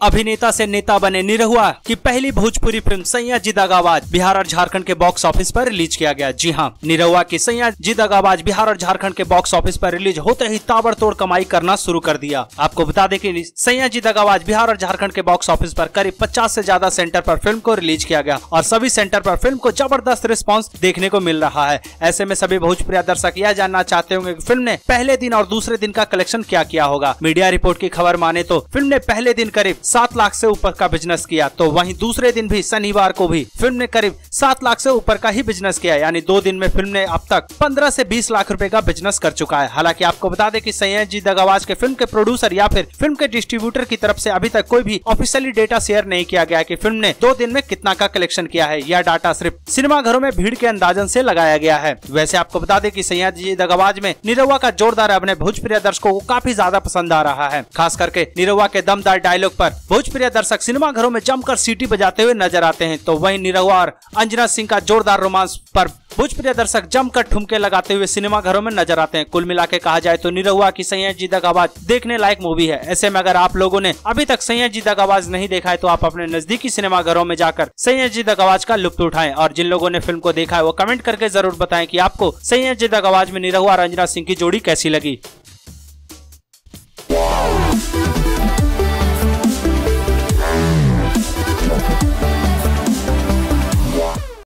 अभिनेता से नेता बने निरहुआ की पहली भोजपुरी फ़िल्म सैया जी दगाबाज बिहार और झारखंड के बॉक्स ऑफ़िस पर रिलीज़ किया गया। जी हाँ निरहुआ की सैया जी दगाबाज बिहार और झारखंड के बॉक्स ऑफ़िस पर रिलीज़ होते ही ताबड़तोड़ कमाई करना शुरू कर दिया। आपको बता दें कि सैया जी दगाबाज बिहार और झारखंड के बॉक्स ऑफ़िस पर करीब पचास से ज़्यादा सेंटर पर फ़िल्म को रिलीज़ किया गया और सभी सेंटर पर फ़िल्म को ज़बरदस्त रिस्पॉन्स देखने को मिल रहा है। ऐसे में सभी भोजपुरी दर्शक यह जानना चाहते होंगे की फ़िल्म ने पहले दिन और दूसरे दिन का कलेक्शन क्या किया होगा। मीडिया रिपोर्ट की खबर माने तो फ़िल्म ने पहले दिन करीब सात लाख से ऊपर का बिज़नेस किया तो वहीं दूसरे दिन भी, शनिवार को भी फ़िल्म ने करीब सात लाख से ऊपर का ही बिज़नेस किया, यानी दो दिन में फ़िल्म ने अब तक पंद्रह से बीस लाख रुपए का बिज़नेस कर चुका है। हालाँकि आपको बता दें कि जी दगावाज के फ़िल्म के प्रोड्यूसर या फिर फ़िल्म के डिस्ट्रीब्यूटर की तरफ़ से अभी तक कोई भी ऑफिशियली डेटा शेयर नहीं किया गया कि फ़िल्म ने दो दिन में कितना का कलेक्शन किया है यह डाटा सिर्फ़ सिनेमा घरों में भीड़ के अंदाजन से लगाया गया है। वैसे आपको बता दें कि जी दगावाज में निरहुआ का जोरदार अभिनय भोजप्रिय दर्शकों को काफ़ी ज़्यादा पसंद आ रहा है। खास करके निरहुआ के दमदार डायलॉग पर भोजप्रिय दर्शक सिनेमा घरों में जमकर सीटी बजाते हुए नज़र आते हैं। तो वहीं निरहुआ और अंजना सिंह का जोरदार रोमांस पर भोजप्रिय दर्शक जमकर ठुमके लगाते हुए सिनेमा घरों में नज़र आते हैं। कुल मिला के कहा जाए तो निरहुआ की सैयद जी आवाज़ देखने लायक मूवी है। ऐसे में अगर आप लोगों ने अभी तक सैयद जी आवाज़ नहीं देखा है तो आप अपने नजदीकी सिनेमा घरों में जाकर सैयद जी आवाज़ का लुप्त उठाएँ। और जिन लोगों ने फ़िल्म को देखा है, वो कमेंट करके ज़रूर बताएँ कि आपको सैयद जी आवाज़ में निरहुआ और अंजना सिंह की जोड़ी कैसी लगी।